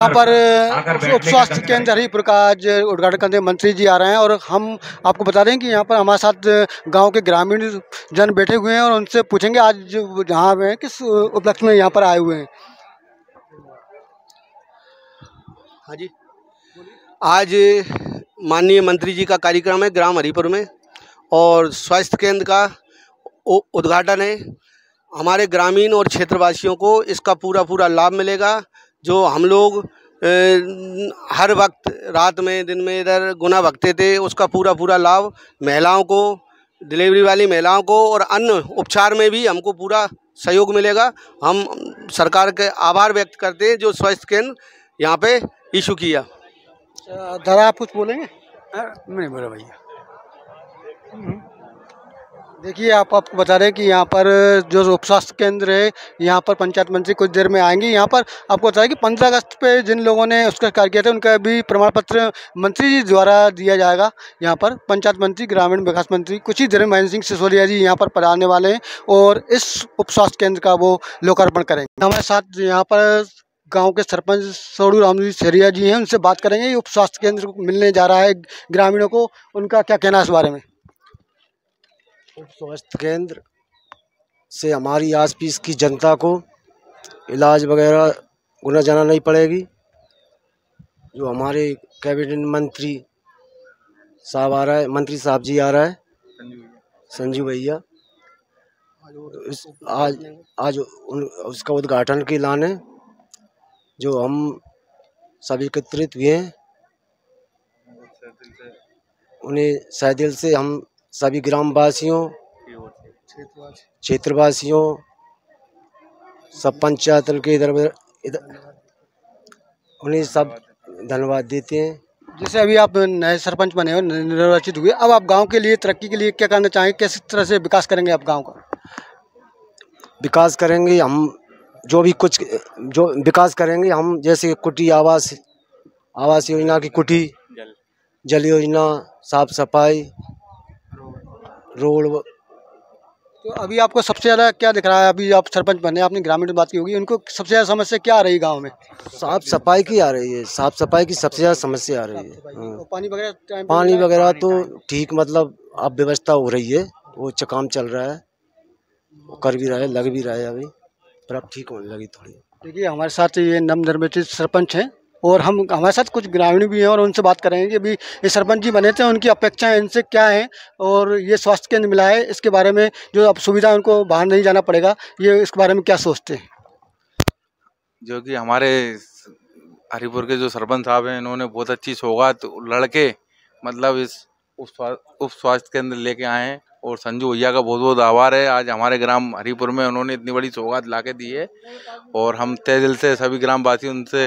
यहाँ पर उप स्वास्थ्य केंद्र हरिपुर का आज उद्घाटन करने मंत्री जी आ रहे हैं और हम आपको बता दें कि यहाँ पर हमारे साथ गाँव के ग्रामीण जन बैठे हुए हैं और उनसे पूछेंगे आज जो जहाँ पे हैं किस उपलक्ष्य में यहाँ पर आए हुए हैं। हाँ जी। आज माननीय मंत्री जी का कार्यक्रम है ग्राम हरिपुर में और स्वास्थ्य केंद्र का उद्घाटन है। हमारे ग्रामीण और क्षेत्रवासियों को इसका पूरा पूरा लाभ मिलेगा। जो हम लोग हर वक्त रात में दिन में इधर गुना भगते थे उसका पूरा पूरा लाभ महिलाओं को डिलीवरी वाली महिलाओं को और अन्य उपचार में भी हमको पूरा सहयोग मिलेगा। हम सरकार के आभार व्यक्त करते हैं जो स्वास्थ्य केंद्र यहाँ पे इशू किया। अ, दादा आप कुछ बोलेंगे? नहीं बोला भैया। देखिए, आप आपको बता रहे हैं कि यहाँ पर जो उप स्वास्थ्य केंद्र है, यहाँ पर पंचायत मंत्री कुछ देर में आएँगे। यहाँ पर आपको बता रहे कि पंद्रह अगस्त पे जिन लोगों ने उसका कार्य किया था, उनका भी प्रमाण पत्र मंत्री जी द्वारा दिया जाएगा। यहाँ पर पंचायत मंत्री, ग्रामीण विकास मंत्री, कुछ ही देर में महेंद्र सिंह सिसोदिया जी यहाँ पर पधारने वाले हैं और इस उप स्वास्थ्य केंद्र का वो लोकार्पण करेंगे। हमारे साथ यहाँ पर गाँव के सरपंच सोडू राम जी सेरिया जी हैं, उनसे बात करेंगे। उप स्वास्थ्य केंद्र मिलने जा रहा है ग्रामीणों को। उनका क्या कहना है इस बारे में? स्वास्थ्य केंद्र से हमारी आस पास की जनता को इलाज वगैरह गुना जाना नहीं पड़ेगी। जो हमारे कैबिनेट मंत्री साहब आ रहा है, मंत्री साहब जी आ रहा है, संजीव भैया। इस आज आज उन, उसका उद्घाटन के लाने जो हम सभी एकत्रित हुए हैं। उन्हें सह दिल से हम सभी ग्रामवासियों क्षेत्रवासियों सब पंचायत के इधर इधर उन्हें सब धन्यवाद देते हैं। जैसे अभी आप नए सरपंच बने हो निर्वाचित हुए अब आप गाँव के लिए तरक्की के लिए क्या करना चाहेंगे? किस तरह से विकास करेंगे आप गाँव का? विकास करेंगे हम जो भी कुछ जो विकास करेंगे हम जैसे कुटी आवास आवास योजना की कुटी जल योजना साफ़ सफ़ाई रोड तो अभी आपको सबसे ज़्यादा क्या दिख रहा है? अभी आप सरपंच बने आपने ग्रामीण में बात की होगी। उनको सबसे ज़्यादा समस्या क्या आ रही है गाँव में? साफ़ सफ़ाई की आ रही है। साफ़ सफ़ाई की सबसे ज़्यादा समस्या आ रही है। पानी वगैरह पानी वगैरह तो ठीक मतलब अब व्यवस्था हो रही है। वो च- काम चल रहा है। कर भी रहा है लग भी रहा है अभी। पर अब ठीक होने लगी थोड़ी? देखिए हमारे साथ ये नवनिर्मित सरपंच हैं। और हम, हमारे साथ कुछ ग्रामीण भी हैं और उनसे बात करेंगे कि अभी ये सरपंच जी बने थे, उनकी अपेक्षाएँ इनसे क्या हैं और ये स्वास्थ्य केंद्र मिला है, इसके बारे में जो अब सुविधा उनको बाहर नहीं जाना पड़ेगा, ये इसके बारे में क्या सोचते हैं? जो कि हमारे हरिपुर के जो सरपंच साहब हैं, इन्होंने बहुत अच्छी सौगात लड़के मतलब इस उप स्वास्थ्य केंद्र लेके आए हैं और संजू भैया का बहुत बहुत आभार है। आज हमारे ग्राम हरिपुर में उन्होंने इतनी बड़ी सौगात ला दी है और हम तय दिल से सभी ग्रामवासी उनसे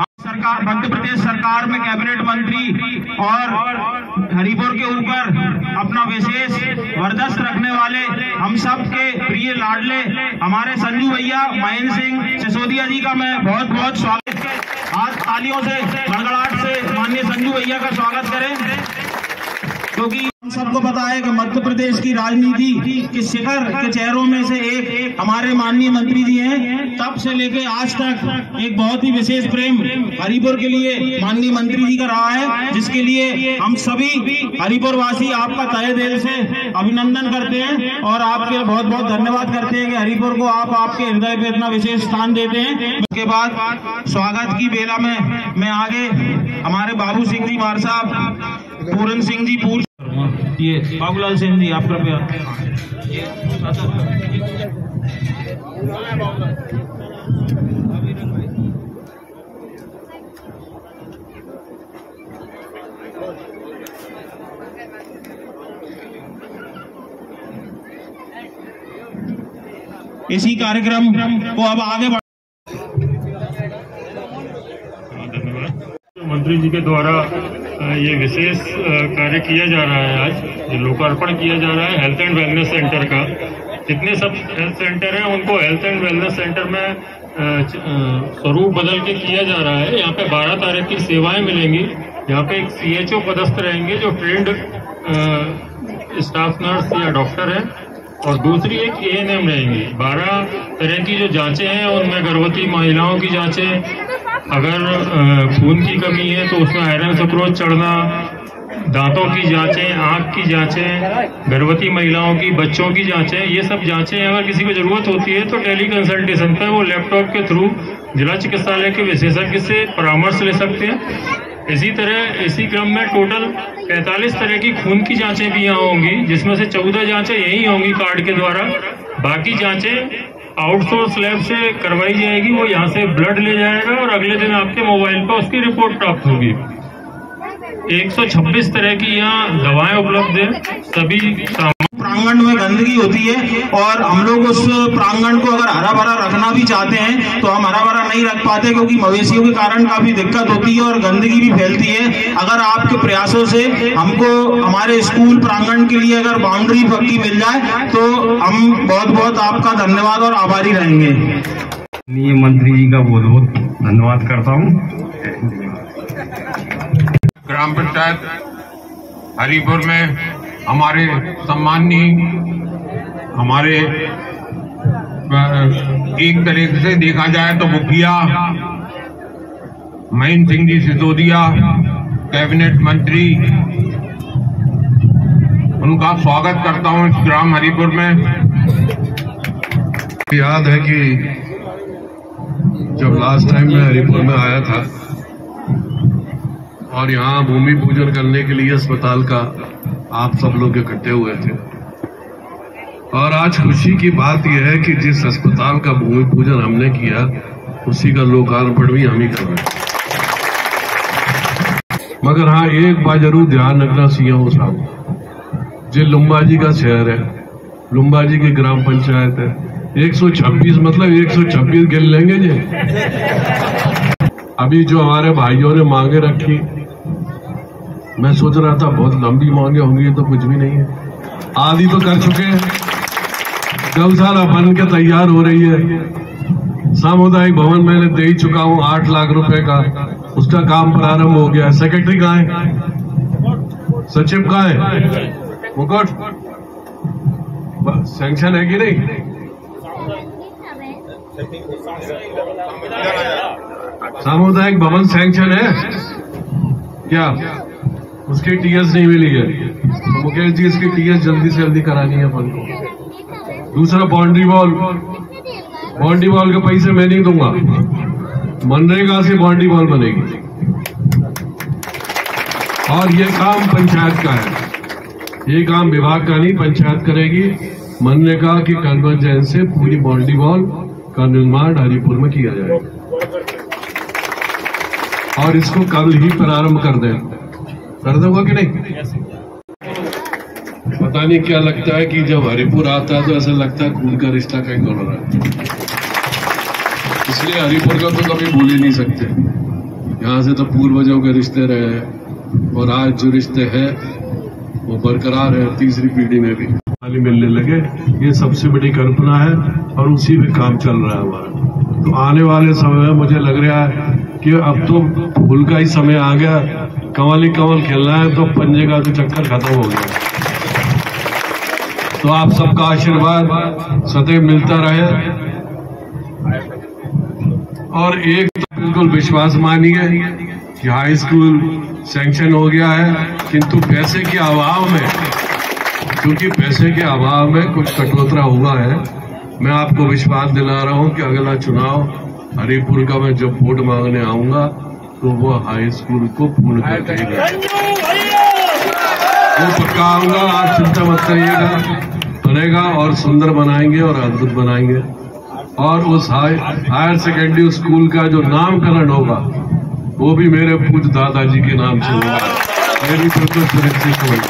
हम सरकार, मध्य प्रदेश सरकार में कैबिनेट मंत्री और हरिपुर के ऊपर अपना विशेष वर्चस्व रखने वाले हम सब के प्रिय लाडले, हमारे संजू भैया, महेंद्र सिंह सिसोदिया जी का मैं बहुत बहुत स्वागत आज तालियों से, गड़गड़ाहट से माननीय संजू भैया का स्वागत करें। क्योंकि हम सबको पता है कि मध्य प्रदेश की राजनीति के शिखर के चेहरों में से एक हमारे माननीय मंत्री जी हैं। तब से लेके आज तक एक बहुत ही विशेष प्रेम हरिपुर के लिए माननीय मंत्री जी का रहा है, जिसके लिए हम सभी हरिपुर वासी आपका तहे दिल से अभिनंदन करते हैं और आपके बहुत बहुत धन्यवाद करते हैं कि हरिपुर को आप आपके हृदय पे इतना विशेष स्थान देते हैं। उसके बाद स्वागत की बेला में मैं आगे हमारे बाबू सिंह जी, मार साहब, पूरन सिंह जी, पूर ये बाबूलाल सिंह जी आप कृपया। इसी कार्यक्रम को अब आगे बढ़ मंत्री जी के द्वारा ये विशेष कार्य किया जा रहा है आज, ये लोकार्पण किया जा रहा है हेल्थ एंड वेलनेस सेंटर का। जितने सब हेल्थ सेंटर हैं, उनको हेल्थ एंड वेलनेस सेंटर में स्वरूप बदल के किया जा रहा है। यहाँ पे 12 तारीख की सेवाएँ मिलेंगी। यहाँ पे एक सीएचओ पदस्थ रहेंगे, जो ट्रेंड स्टाफ नर्स या डॉक्टर है। और दूसरी एक एएनएम रहेंगी। बारह तरह की जो जांचें हैं, उनमें गर्भवती महिलाओं की जांचें अगर खून की कमी है तो उसमें आयरन सुक्रोज चढ़ना, दांतों की जांचें, आँख की जांचें, गर्भवती महिलाओं की, बच्चों की जांचें, ये सब जांचें अगर किसी को ज़रूरत होती है तो टेली कंसल्टेशन पर वो लैपटॉप के थ्रू जिला चिकित्सालय के विशेषज्ञ से परामर्श ले सकते हैं। इसी तरह, इसी क्रम में टोटल 45 तरह की खून की जांचें भी यहाँ होंगी, जिसमें से 14 जांचें यही होंगी कार्ड के द्वारा, बाकी जांचें आउटसोर्स लैब से करवाई जाएगी, वो यहाँ से ब्लड ले जाएगा और अगले दिन आपके मोबाइल पर उसकी रिपोर्ट प्राप्त होगी। 126 तरह की यहाँ दवाएँ उपलब्ध है, सभी प्रांगण में गंदगी होती है और हम लोग उस प्रांगण को अगर हरा भरा रखना भी चाहते हैं तो हम हरा भरा नहीं रख पाते क्योंकि मवेशियों के कारण काफ़ी दिक्कत होती है और गंदगी भी फैलती है। अगर आपके प्रयासों से हमको हमारे स्कूल प्रांगण के लिए अगर बाउंड्री पक्की मिल जाए तो हम बहुत बहुत आपका धन्यवाद और आभारी रहेंगे। मंत्री जी का बहुत बहुत धन्यवाद करता हूँ। ग्राम पंचायत हरिपुर में हमारे सम्माननीय, हमारे एक तरीके से देखा जाए तो मुखिया महेंद्र सिंह जी सिसोदिया, कैबिनेट मंत्री, उनका स्वागत करता हूँ इस ग्राम हरिपुर में। याद है कि जब लास्ट टाइम मैं हरिपुर में आया था, और यहाँ भूमि पूजन करने के लिए अस्पताल का आप सब लोग इकट्ठे हुए थे। और आज खुशी की बात यह है कि जिस अस्पताल का भूमि पूजन हमने किया, उसी का लोकार्पण भी हम ही कर रहे हैं। मगर हाँ एक बात ज़रूर ध्यान रखना सीएम साहब जो लुम्बा जी का शहर है लुम्बा जी की ग्राम पंचायत है। 126 मतलब 126 गिन लेंगे जी। अभी जो हमारे भाइयों ने मांगे रखी मैं सोच रहा था, बहुत लंबी मांगे होंगी तो कुछ भी नहीं है। आदि तो कर चुके हैं। गौशाला बन के तैयार हो रही है। सामुदायिक भवन मैंने दे ही चुका हूँ, आठ लाख रुपए का। उसका काम प्रारंभ हो गया सेक्रेटरी कहाँ है? सचिव कहा है? मुकुट। सैंक्शन है कि नहीं? सामुदायिक भवन सैंक्शन है? क्या? उसकी टीएस नहीं मिली है। तो मुकेश जी, इसकी टीएस जल्दी से जल्दी करानी है अपन को। दूसरा बाउंड्री वॉल बाउंड्री वॉल के पैसे मैं नहीं दूँगा। मनरेगा से बाउंड्री वॉल बनेगी। और ये काम पंचायत का है। ये काम विभाग का नहीं, पंचायत करेगी। मनरेगा की कन्वर्जेंस से पूरी बाउंड्री वॉल का निर्माण हरिपुर में किया जाएगा। और इसको कल ही प्रारंभ कर दें। कर दोगे कि नहीं? पता नहीं क्या लगता है कि जब हरिपुर आता है तो ऐसा लगता है खून का रिश्ता कहीं दोनों रहा है। इसलिए हरिपुर का तो कभी भूल ही नहीं सकते। यहाँ से तो पूर्वजों के रिश्ते रहे हैं और आज जो रिश्ते हैं, वो बरकरार है तीसरी पीढ़ी में भी। खाली मिलने लगे। ये सबसे बड़ी कल्पना है और उसी में काम चल रहा है हमारा। तो आने वाले समय में मुझे लग रहा है कि अब तो फूल का ही समय आ गया। कंवल ही कंवल खेलना है तो पंजे का तो चक्कर खत्म हो गया। तो आप सबका आशीर्वाद, सदैव मिलता रहे। और एक तो बिल्कुल विश्वास मानिए कि हाई स्कूल सैंक्शन हो गया है, किंतु पैसे के अभाव में, क्योंकि पैसे के अभाव में कुछ कटोतरा हुआ है, मैं आपको विश्वास दिला रहा हूँ कि अगला चुनाव हरिपुर का मैं जब वोट मांगने आऊँगा तो वो हाई स्कूल को पूर्ण कर देगा वो पक्का आऊँगा आप चिंता मत करिएगा। बनेगा और सुंदर बनाएँगे और अद्भुत बनाएँगे। और उस हाई, हायर सेकेंडरी स्कूल का जो नामकरण होगा, वो भी मेरे पूज दादाजी के नाम से होगा। मेरी बिल्कुल सुरक्षित होगी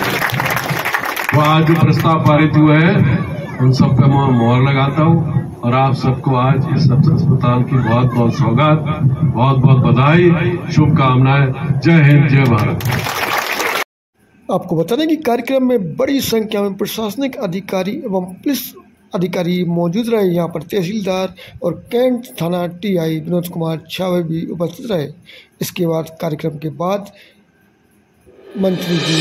वो आज जो प्रस्ताव पारित हुए हैं, उन सब पे मैं मोहर लगाता हूँ। और आप सबको आज इस अस्पताल की बहुत बहुत सौगात, बहुत बहुत बधाई, शुभकामनाएँ। जय हिंद, जय भारत। आपको बता दें कि कार्यक्रम में बड़ी संख्या में प्रशासनिक अधिकारी एवं पुलिस अधिकारी मौजूद रहे। यहाँ पर तहसीलदार और कैंट थाना टीआई विनोद कुमार छावे भी उपस्थित रहे। इसके बाद कार्यक्रम के बाद मंत्री जी।